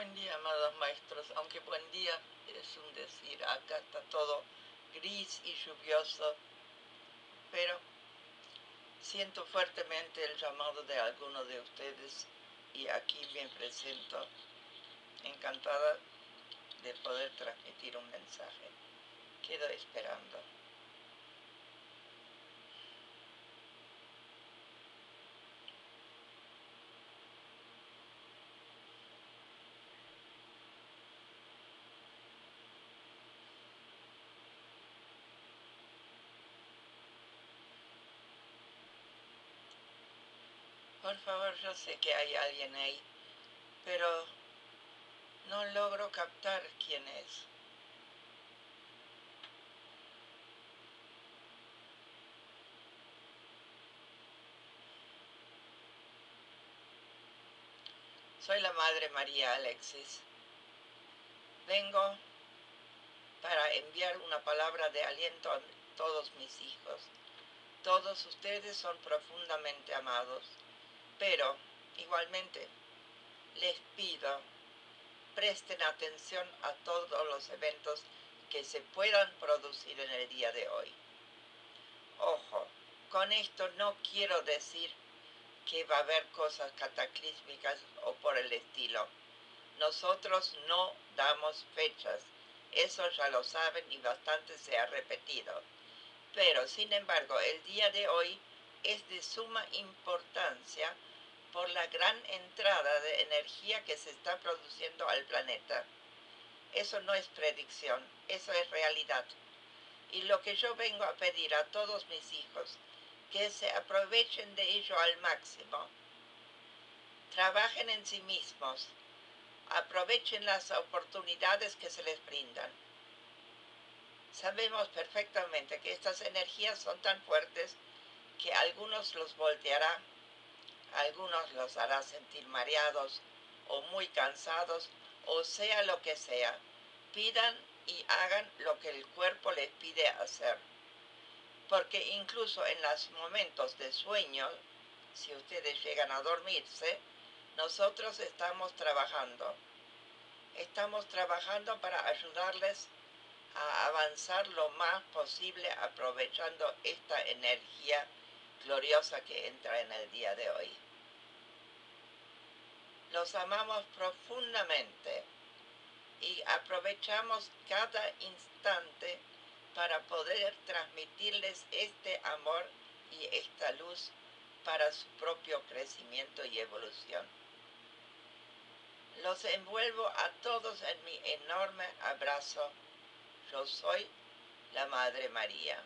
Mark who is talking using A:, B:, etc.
A: Buen día, amados maestros. Aunque buen día es un decir, acá está todo gris y lluvioso, pero siento fuertemente el llamado de algunos de ustedes y aquí me presento encantada de poder transmitir un mensaje. Quedo esperando. Por favor, yo sé que hay alguien ahí, pero no logro captar quién es. Soy la Madre María Alexis. Vengo para enviar una palabra de aliento a todos mis hijos. Todos ustedes son profundamente amados pero igualmente les pido presten atención a todos los eventos que se puedan producir en el día de hoy. Ojo, con esto no quiero decir que va a haber cosas cataclísmicas o por el estilo. Nosotros no damos fechas, eso ya lo saben y bastante se ha repetido. Pero, sin embargo, el día de hoy es de suma importancia por la gran entrada de energía que se está produciendo al planeta. Eso no es predicción, eso es realidad. Y lo que yo vengo a pedir a todos mis hijos, que se aprovechen de ello al máximo. Trabajen en sí mismos, aprovechen las oportunidades que se les brindan. Sabemos perfectamente que estas energías son tan fuertes que algunos los volteará algunos los hará sentir mareados o muy cansados o sea lo que sea. Pidan y hagan lo que el cuerpo les pide hacer. Porque incluso en los momentos de sueño, si ustedes llegan a dormirse, nosotros estamos trabajando. Estamos trabajando para ayudarles a avanzar lo más posible aprovechando esta energía gloriosa que entra en el día de hoy. Los amamos profundamente y aprovechamos cada instante para poder transmitirles este amor y esta luz para su propio crecimiento y evolución. Los envuelvo a todos en mi enorme abrazo. Yo soy la Madre María.